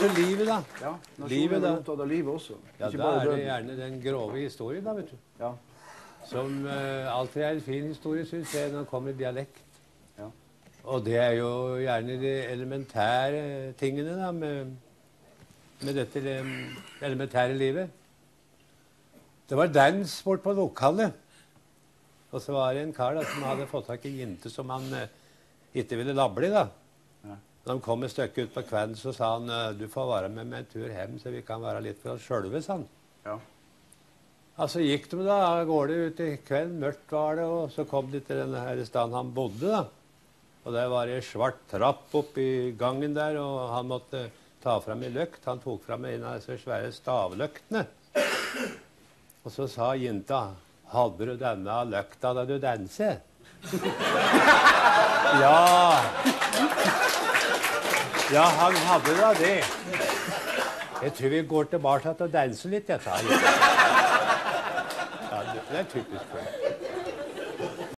så livet, da. Ja, Livet, da. opptatt av livet også. Ja, Ikke Da er det gjerne den grove historien, da, vet du. Ja. Som uh, alltid er en fin historie, syns jeg, når den kommer i dialekt. Ja. Og det er jo gjerne de elementære tingene da, med, med dette eh, elementære livet. Det var dans bort på lokalet. Og så var det en kar da, som hadde fått tak i jente som han uh, ikke ville lable i. da. Når de kom et stykke ut på kvelden, så sa han eh, du får være med meg en tur hjem, så vi kan være litt for oss sjølve, sa han. Ja. Ja, så gikk de da av gårde ut i kvelden, mørkt var det, og så kom de til den stedet han bodde. da. Og der var ei svart trapp oppi gangen der, og han måtte ta fram ei løkt. Han tok fram en av disse svære stavløktene. Og så sa jenta hadde du denne løkta da du danser? ja. Ja, han hadde da det. Jeg tror vi går tilbake til å danse litt, jeg. Ja, det det er typisk. for meg.